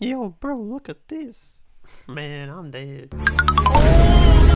Yo, bro, look at this. Man, I'm dead. Oh,